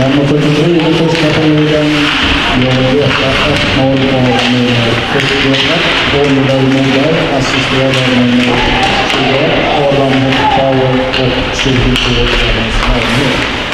Femma 43 i första perioden. Jag vet att 1-0 av nummer 71, Oliver Moberg, assisterad av nummer 21, Adam Power och 22, Evans Malmö.